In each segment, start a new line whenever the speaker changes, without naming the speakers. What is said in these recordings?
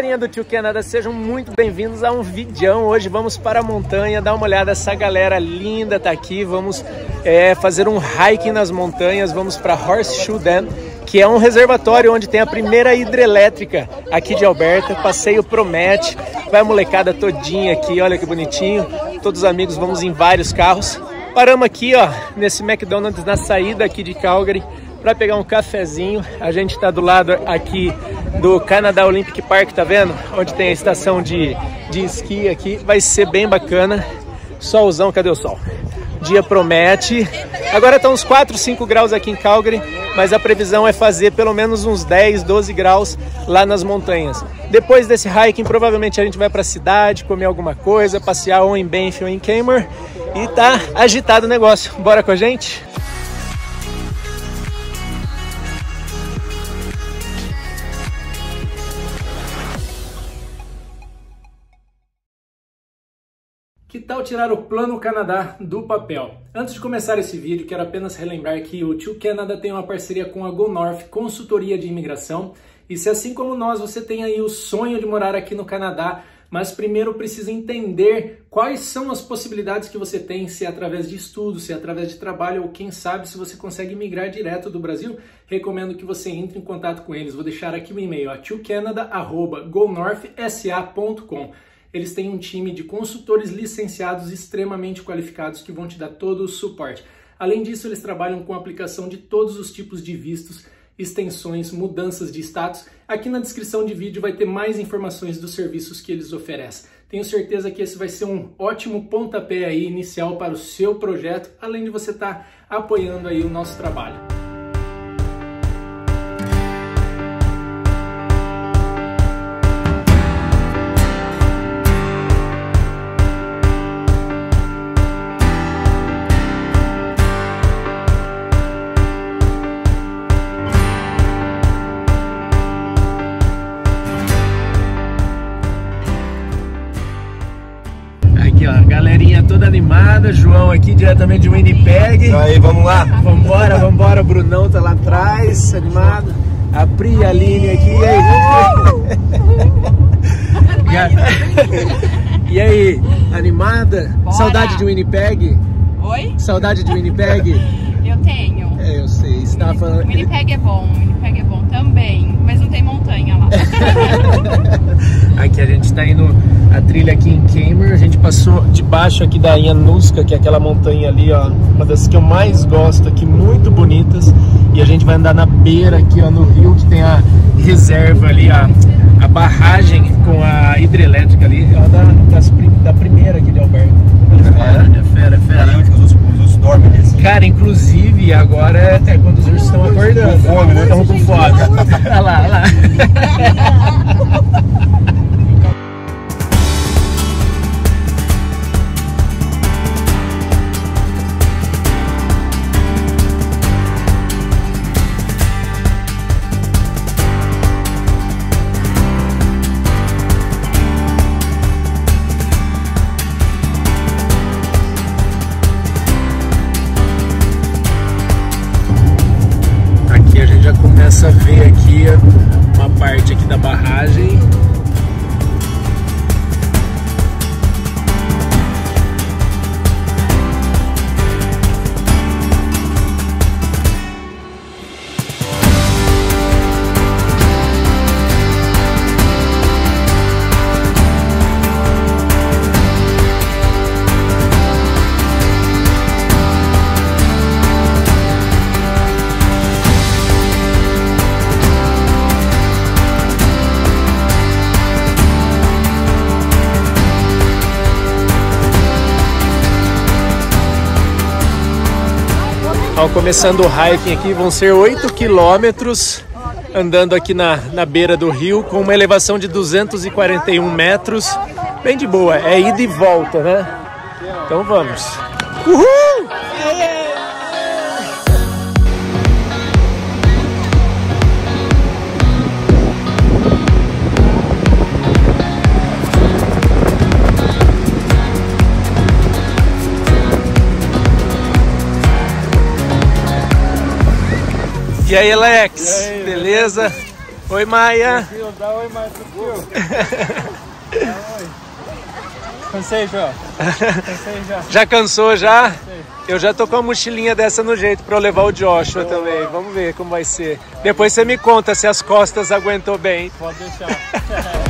galerinha do Tio Canada, sejam muito bem-vindos a um vídeo. Hoje vamos para a montanha, dar uma olhada, essa galera linda tá aqui. Vamos é, fazer um hiking nas montanhas, vamos para Horseshoe Dam, que é um reservatório onde tem a primeira hidrelétrica aqui de Alberta. Passeio promete, vai a molecada todinha aqui, olha que bonitinho. Todos os amigos, vamos em vários carros. Paramos aqui, ó, nesse McDonald's na saída aqui de Calgary para pegar um cafezinho. A gente está do lado aqui do Canadá Olympic Park, tá vendo? Onde tem a estação de, de esqui aqui. Vai ser bem bacana. Solzão, cadê o sol? Dia promete. Agora estão tá uns 4, 5 graus aqui em Calgary, mas a previsão é fazer pelo menos uns 10, 12 graus lá nas montanhas. Depois desse hiking, provavelmente a gente vai para a cidade, comer alguma coisa, passear ou em Banff ou em Kmart. E tá agitado o negócio. Bora com a gente? Tal tirar o Plano Canadá do papel? Antes de começar esse vídeo, quero apenas relembrar que o Tio Canada tem uma parceria com a Go North Consultoria de Imigração. E se assim como nós, você tem aí o sonho de morar aqui no Canadá, mas primeiro precisa entender quais são as possibilidades que você tem, se é através de estudo, se é através de trabalho, ou quem sabe se você consegue migrar direto do Brasil, recomendo que você entre em contato com eles. Vou deixar aqui o e-mail, tiocanada.gonorthsa.com. Eles têm um time de consultores licenciados extremamente qualificados que vão te dar todo o suporte. Além disso, eles trabalham com aplicação de todos os tipos de vistos, extensões, mudanças de status. Aqui na descrição de vídeo vai ter mais informações dos serviços que eles oferecem. Tenho certeza que esse vai ser um ótimo pontapé aí inicial para o seu projeto, além de você estar tá apoiando aí o nosso trabalho. Toda animada. João aqui diretamente de Winnipeg.
Aí, vamos lá.
Vambora, vambora. Brunão tá lá atrás, animado. A Pri e a Aline aqui. E aí? e aí, animada?
Bora.
Saudade de Winnipeg?
Oi?
Saudade de Winnipeg?
Eu tenho.
É, eu sei. Você tava falando...
Winnipeg é bom, Winnipeg é bom também, mas não tem montanha lá.
aqui a gente está indo a trilha aqui em Kamer, a gente passou debaixo aqui da Ianuska, que é aquela montanha ali, ó, uma das que eu mais gosto aqui, muito bonitas, e a gente vai andar na beira aqui, ó, no rio, que tem a reserva ali, a, a barragem com a hidrelétrica ali, é uma da, das, da primeira aqui de Alberto. É fera, é fera, é fera.
Onde os, os ursos dormem nesse.
Cara, inclusive agora é, é quando os ursos estão acordando.
Com fome, né?
Estão com fome. olha lá, olha lá. Começando o hiking aqui, vão ser 8 quilômetros andando aqui na, na beira do rio com uma elevação de 241 metros. Bem de boa, é ida e volta, né? Então vamos. Uhul! E aí, Alex? E aí, beleza? Oi, Maia.
Dá oi, Maia, oi. Cansei já. Cansei já.
Já cansou já? Eu já tô com uma mochilinha dessa no jeito para eu levar o Joshua também. Vamos ver como vai ser. Depois você me conta se as costas aguentou bem.
Pode deixar.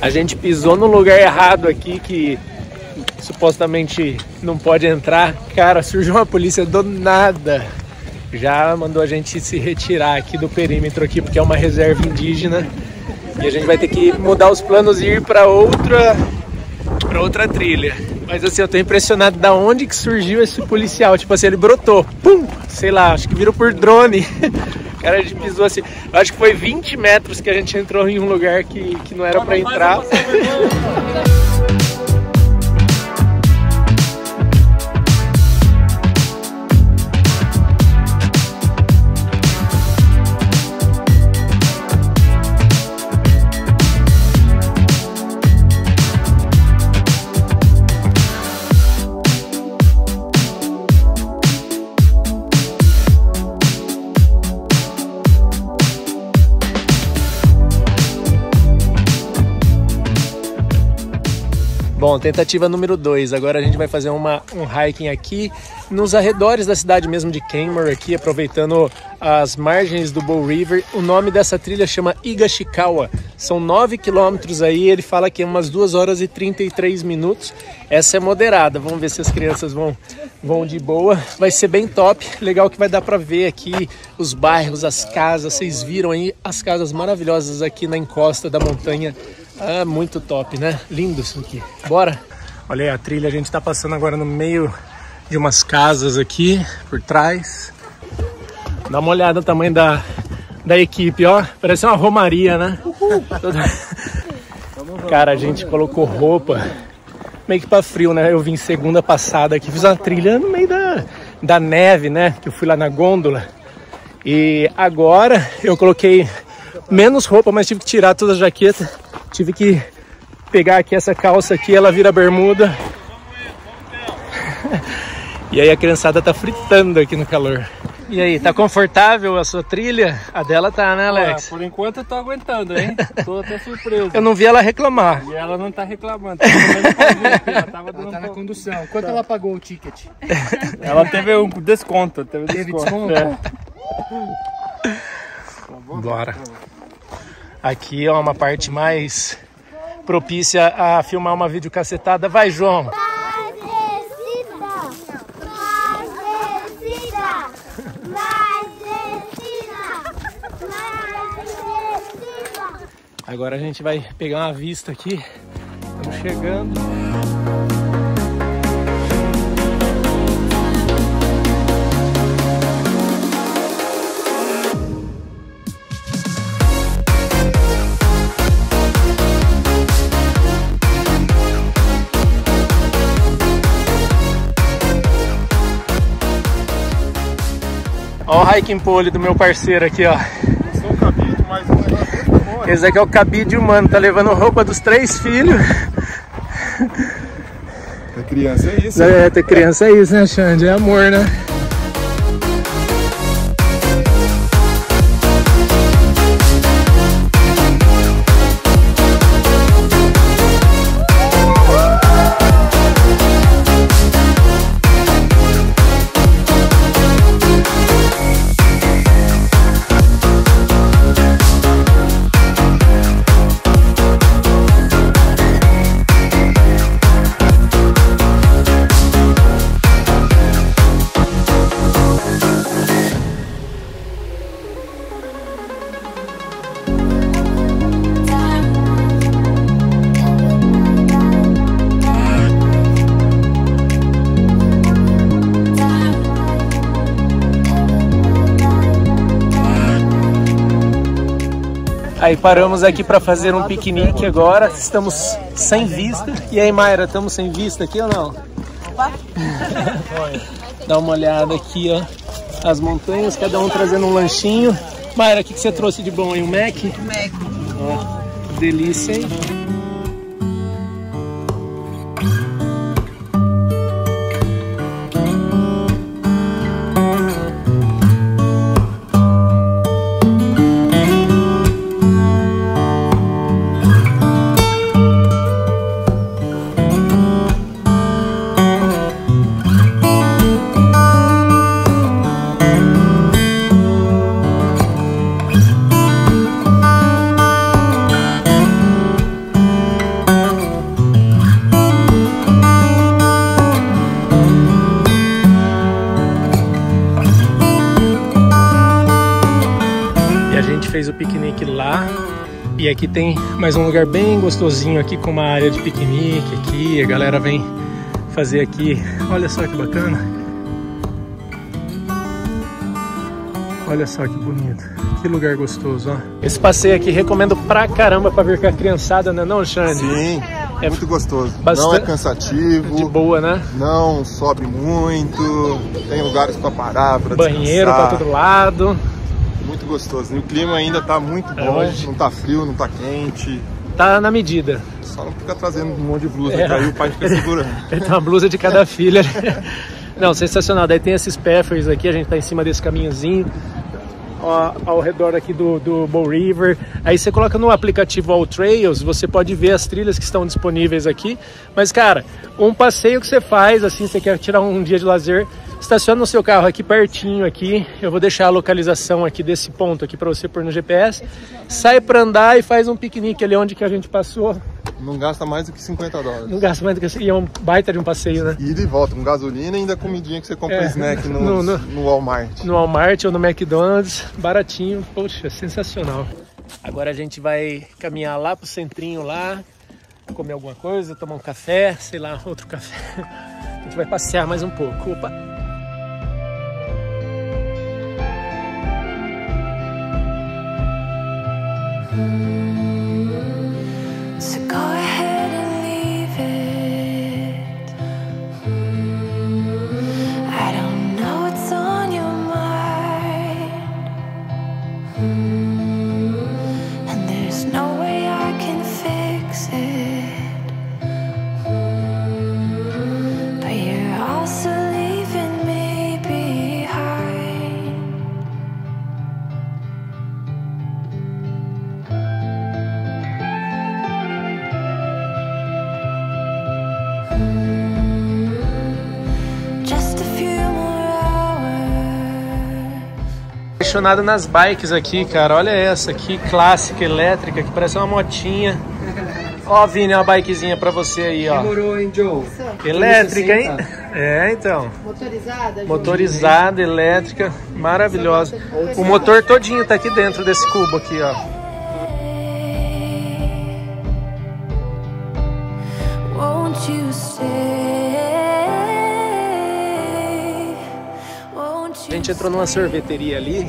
A gente pisou no lugar errado aqui que supostamente não pode entrar. Cara, surgiu uma polícia do nada. Já mandou a gente se retirar aqui do perímetro aqui porque é uma reserva indígena. E a gente vai ter que mudar os planos e ir para outra para outra trilha. Mas assim, eu tô impressionado da onde que surgiu esse policial. Tipo assim, ele brotou. Pum! Sei lá, acho que virou por drone. Cara de pisou assim. Eu acho que foi 20 metros que a gente entrou em um lugar que, que não era para entrar. Tentativa número 2. Agora a gente vai fazer uma, um hiking aqui nos arredores da cidade mesmo de Kenmore, aqui, aproveitando as margens do Bow River. O nome dessa trilha chama Igashikawa. São 9 quilômetros aí, ele fala que é umas 2 horas e 33 minutos. Essa é moderada, vamos ver se as crianças vão, vão de boa. Vai ser bem top, legal que vai dar para ver aqui os bairros, as casas. Vocês viram aí as casas maravilhosas aqui na encosta da montanha ah, muito top, né? Lindo isso aqui. Bora? Olha aí a trilha, a gente tá passando agora no meio de umas casas aqui, por trás. Dá uma olhada no tamanho da, da equipe, ó. Parece uma romaria, né? Cara, a gente colocou roupa meio que pra frio, né? Eu vim segunda passada aqui, fiz uma trilha no meio da, da neve, né? Que eu fui lá na gôndola. E agora eu coloquei menos roupa, mas tive que tirar toda a jaqueta Tive que pegar aqui essa calça aqui, ela vira bermuda. e aí a criançada tá fritando aqui no calor. E aí, tá confortável a sua trilha? A dela tá, né, Alex?
por enquanto eu tô aguentando, hein? Tô até surpreso.
Eu não vi ela reclamar.
E ela não tá reclamando. Tá ela
tava ela tá na condução. Quanto tá. ela pagou o ticket?
Ela teve um desconto. Teve,
teve desconto? desconto?
É. Bora. Aqui é uma parte mais propícia a filmar uma videocacetada. Vai, João! Agora a gente vai pegar uma vista aqui. Estamos chegando. Ó o hiking pole do meu parceiro aqui, ó.
Eu sou o cabide, mas o negócio
Esse aqui é o cabide humano, tá levando roupa dos três filhos.
Ter criança é isso?
É, ter criança é isso, né, Xande? É amor, né? Aí paramos aqui para fazer um piquenique agora. Estamos sem vista. E aí, Mayra, estamos sem vista aqui ou não? Dá uma olhada aqui, ó. As montanhas, cada um trazendo um lanchinho. Mayra, o que, que você trouxe de bom aí? Um Mac?
Mac.
Ó, delícia, hein? Aqui tem mais um lugar bem gostosinho aqui com uma área de piquenique aqui. A galera vem fazer aqui. Olha só que bacana. Olha só que bonito. Que lugar gostoso, ó. Esse passeio aqui recomendo pra caramba pra vir com a criançada, né não, Xande?
Sim,
É
muito gostoso.
bastante-
Não é cansativo,
De boa, né?
não sobe muito, tem lugares para parar, para
Banheiro pra todo lado.
Muito gostoso. E o clima ainda tá muito
É,
bom,
hoje-
não tá frio, não tá quente.
Tá na medida.
Só não fica trazendo um monte de blusa,
É.
que aí o pai fica segurando.
Ele tem uma blusa de cada filha. Não, sensacional. Daí tem esses pathways aqui, a gente tá em cima desse caminhozinho. Ó, ao redor aqui do, do Bow River. Aí você coloca no aplicativo All Trails, você pode ver as trilhas que estão disponíveis aqui. Mas, cara, um passeio que você faz, assim, você quer tirar um dia de lazer, estaciona o seu carro aqui pertinho aqui. Eu vou deixar a localização aqui desse ponto aqui para você pôr no GPS. Sai para andar e faz um piquenique ali onde que a gente passou.
Não gasta mais do que 50 dólares.
Não gasta mais do que. E é um baita de um passeio, né?
Ida e volta, com gasolina e ainda comidinha que você compra
É,
snack no,
no- no-
no Walmart.
no Walmart ou no McDonald's, baratinho, poxa, sensacional. Agora a gente vai caminhar lá pro centrinho lá, comer alguma coisa, tomar um café, sei lá, outro café. A gente vai passear mais um pouco. Opa.
すごい。
Apaixonado nas bikes aqui, cara. Olha essa aqui, clássica, elétrica, que parece uma motinha. Ó, Vini, uma bikezinha pra você aí, ó.
Demorou, hein, Joe?
Elétrica, hein?
60.
É, então.
Motorizada?
Motorizada, elétrica, maravilhosa. O motor todinho tá aqui dentro desse cubo aqui, ó. Gente entrou numa sorveteria ali.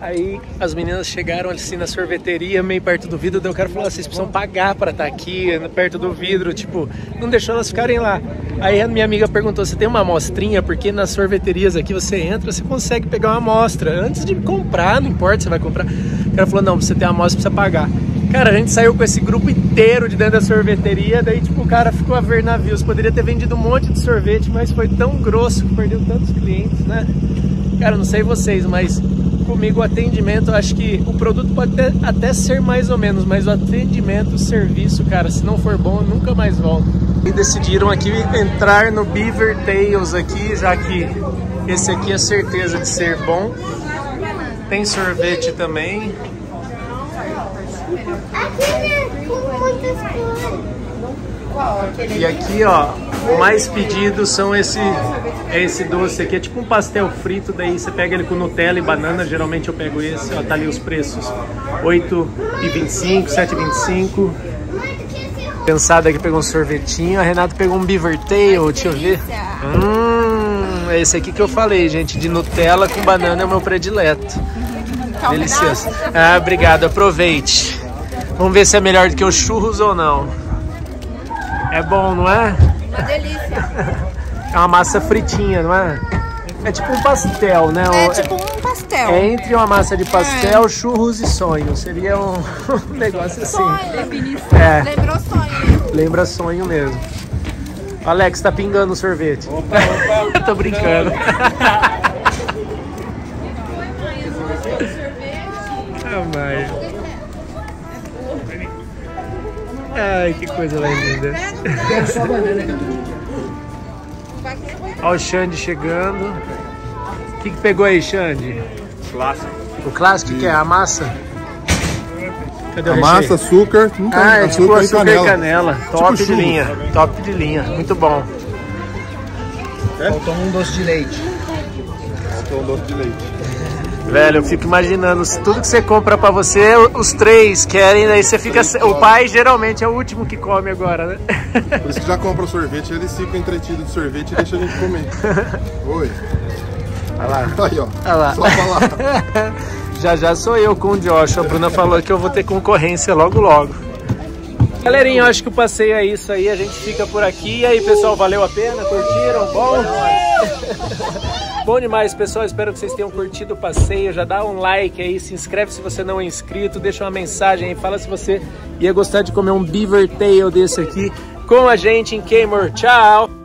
Aí as meninas chegaram assim na sorveteria, meio perto do vidro, daí o cara falou: "Ah, vocês precisam pagar para estar aqui, perto do vidro, tipo, não deixou elas ficarem lá. Aí a minha amiga perguntou: você tem uma amostrinha? Porque nas sorveterias aqui você entra, você consegue pegar uma amostra antes de comprar, não importa você vai comprar. O cara falou: não, você tem a amostra, precisa pagar. Cara, a gente saiu com esse grupo inteiro de dentro da sorveteria, daí tipo, o cara ficou a ver navios. Poderia ter vendido um monte de sorvete, mas foi tão grosso, perdeu tantos clientes, né? Cara, não sei vocês, mas comigo o atendimento, eu acho que o produto pode até, até ser mais ou menos, mas o atendimento, o serviço, cara, se não for bom, eu nunca mais volto. E decidiram aqui entrar no Beaver Tails aqui, já que esse aqui é certeza de ser bom. Tem sorvete também. E aqui, ó, o mais pedido são esse é esse doce aqui, é tipo um pastel frito, daí você pega ele com Nutella e banana, geralmente eu pego esse, ó, tá ali os preços. 8,25, 7,25. Pensada que pegou um sorvetinho, a Renata pegou um beaver tail, deixa eu ver. Hum, é esse aqui que eu falei, gente, de Nutella com banana é o meu predileto. Delicioso. Ah, obrigado, aproveite. Vamos ver se é melhor do que os churros ou não. É bom, não é?
Uma delícia.
É uma massa fritinha, não é? É tipo um pastel, né?
É tipo um pastel.
é entre uma massa de pastel, churros e sonho. Seria um negócio assim. É,
Lembrou sonho, né?
lembra sonho mesmo. Alex, tá pingando o sorvete. Tô brincando. Ah, Maio. Ai, que coisa linda. Olha o Xande chegando. O que, que pegou aí, Xande?
Clássico.
O clássico que é a massa? Cadê
A massa, açúcar, nunca
Ah, é tipo
e
açúcar e canela. Top de
churros.
linha. Top de linha. Muito bom.
Faltou um doce de leite.
Faltou um doce de leite.
Velho, eu fico imaginando, se tudo que você compra pra você, os três querem, daí você fica. O pai geralmente é o último que come agora, né?
Por isso que já compra o sorvete, eles ficam entretidos de sorvete e deixam a gente comer. Oi.
Olha lá.
Aí, ó.
Olha lá.
Só falar.
Já já sou eu com o Josh. A Bruna falou que eu vou ter concorrência logo logo. Galerinha, eu acho que o passeio é isso aí. A gente fica por aqui. E aí, pessoal, valeu a pena? Curtiram? Bom? Bom demais, pessoal. Espero que vocês tenham curtido o passeio. Já dá um like aí, se inscreve se você não é inscrito, deixa uma mensagem aí, fala se você ia gostar de comer um beaver tail desse aqui com a gente em Kmart. Tchau!